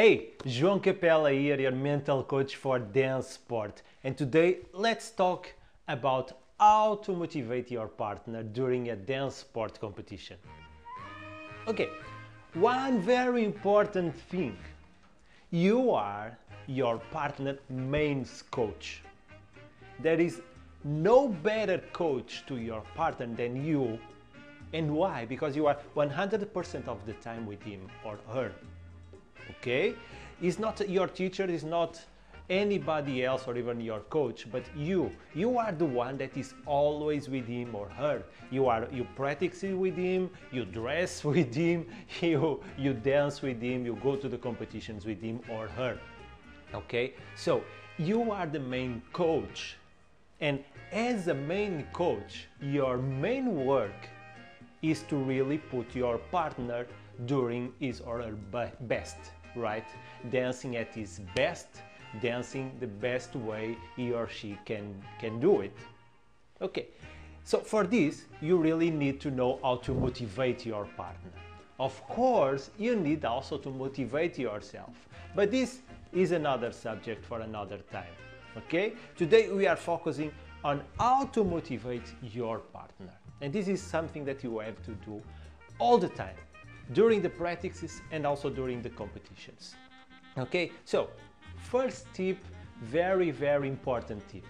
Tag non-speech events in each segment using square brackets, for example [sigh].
Hey, João Capela here, your mental coach for dance sport. And today let's talk about how to motivate your partner during a dance sport competition. Okay, one very important thing. You are your partner main coach. There is no better coach to your partner than you. And why? Because you are 100% of the time with him or her okay? It's not your teacher it's not anybody else or even your coach but you. You are the one that is always with him or her. You are you practice with him you dress [laughs] with him you you dance with him you go to the competitions with him or her okay? So you are the main coach. And as a main coach your main work is to really put your partner during his or her best right? Dancing at his best, dancing the best way he or she can, can do it. Okay, so for this, you really need to know how to motivate your partner. Of course, you need also to motivate yourself, but this is another subject for another time. Okay, today we are focusing on how to motivate your partner, and this is something that you have to do all the time during the practices and also during the competitions. Okay, so first tip, very, very important tip.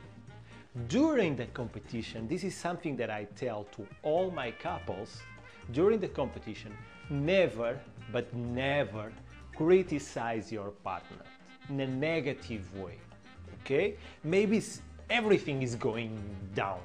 During the competition, this is something that I tell to all my couples during the competition, never, but never criticize your partner in a negative way. Okay? Maybe everything is going down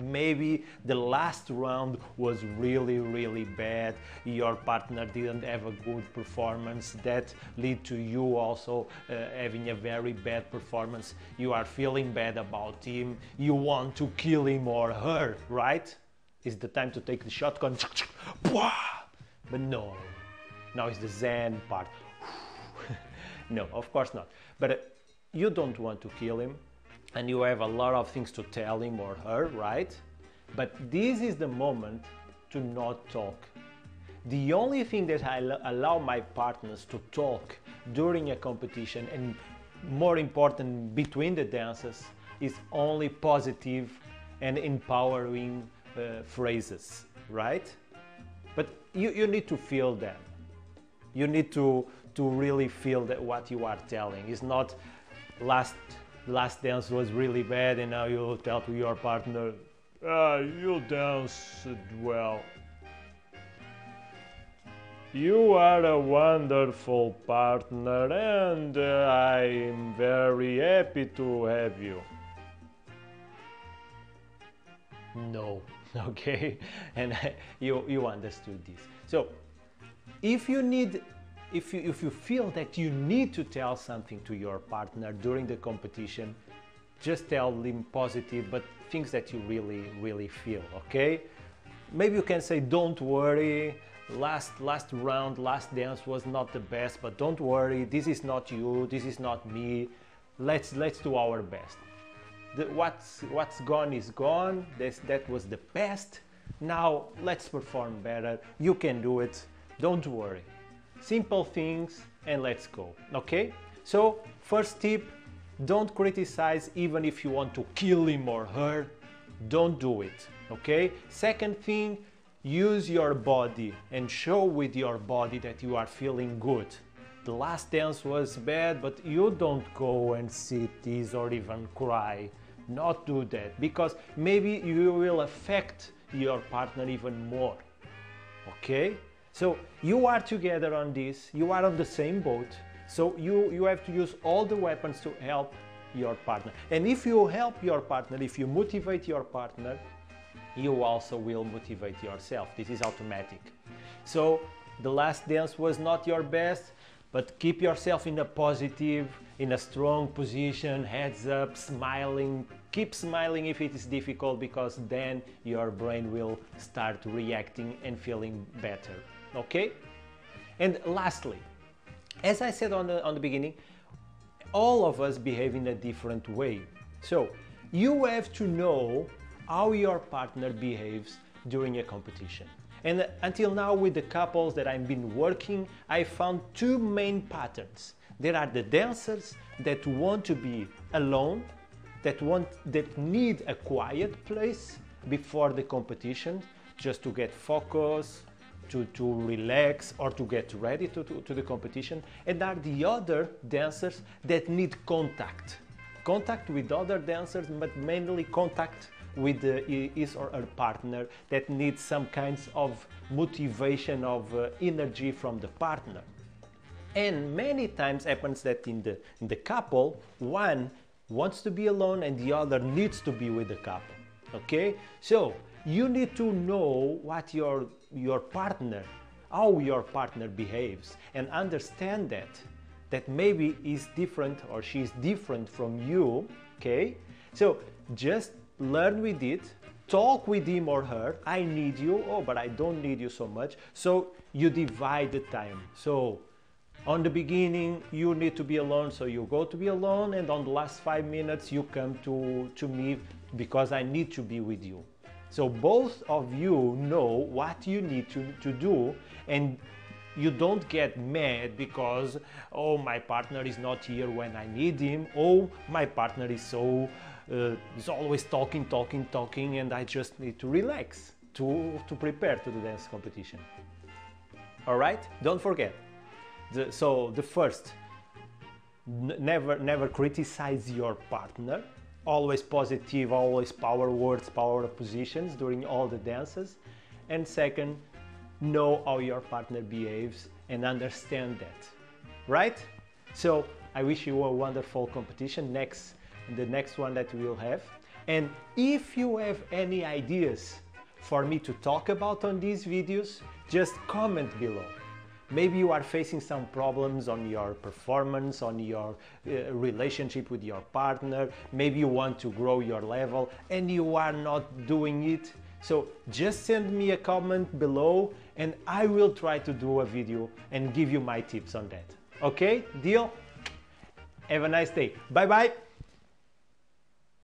maybe the last round was really really bad. Your partner didn't have a good performance. That lead to you also uh, having a very bad performance. You are feeling bad about him. You want to kill him or her right? It's the time to take the shotgun. But no. Now it's the zen part. [laughs] No of course not. But uh, you don't want to kill him and you have a lot of things to tell him or her, right? But this is the moment to not talk. The only thing that I allow my partners to talk during a competition and more important between the dances is only positive and empowering uh, phrases, right? But you, you need to feel them. You need to, to really feel that what you are telling. is not last last dance was really bad and now you tell to your partner, ah, you danced well. You are a wonderful partner and uh, I'm very happy to have you. No, [laughs] okay? And [laughs] you, you understood this. So, if you need if you, if you feel that you need to tell something to your partner during the competition, just tell them positive, but things that you really, really feel, okay? Maybe you can say, don't worry, last, last round, last dance was not the best, but don't worry, this is not you, this is not me, let's, let's do our best. The, what's, what's gone is gone, this, that was the past, now let's perform better, you can do it, don't worry simple things and let's go okay? So first tip don't criticize even if you want to kill him or her. Don't do it okay? Second thing use your body and show with your body that you are feeling good. The last dance was bad but you don't go and sit this or even cry. Not do that because maybe you will affect your partner even more okay so you are together on this, you are on the same boat, so you, you have to use all the weapons to help your partner. And if you help your partner, if you motivate your partner, you also will motivate yourself. This is automatic. So the last dance was not your best, but keep yourself in a positive, in a strong position, heads up, smiling. Keep smiling if it is difficult because then your brain will start reacting and feeling better okay? And lastly, as I said on the, on the beginning, all of us behave in a different way. So you have to know how your partner behaves during a competition. And until now, with the couples that I've been working, I found two main patterns. There are the dancers that want to be alone, that want that need a quiet place before the competition, just to get focus, to, to relax or to get ready to, to, to the competition. And are the other dancers that need contact. Contact with other dancers, but mainly contact with uh, his or her partner that needs some kinds of motivation of uh, energy from the partner and many times happens that in the in the couple one wants to be alone and the other needs to be with the couple okay so you need to know what your your partner how your partner behaves and understand that that maybe is different or she's different from you okay? So just learn with it talk with him or her i need you oh but i don't need you so much. So you divide the time. So on the beginning you need to be alone so you go to be alone and on the last five minutes you come to to me because i need to be with you so both of you know what you need to, to do and you don't get mad because oh my partner is not here when i need him. Oh my partner is so uh, is always talking talking talking and i just need to relax to to prepare to the dance competition. All right? Don't forget. The, so the first never never criticize your partner always positive always power words power positions during all the dances. And second know how your partner behaves and understand that right? So i wish you a wonderful competition next the next one that we'll have. And if you have any ideas for me to talk about on these videos just comment below maybe you are facing some problems on your performance on your uh, relationship with your partner maybe you want to grow your level and you are not doing it so just send me a comment below and I will try to do a video and give you my tips on that. Okay, deal? Have a nice day. Bye bye.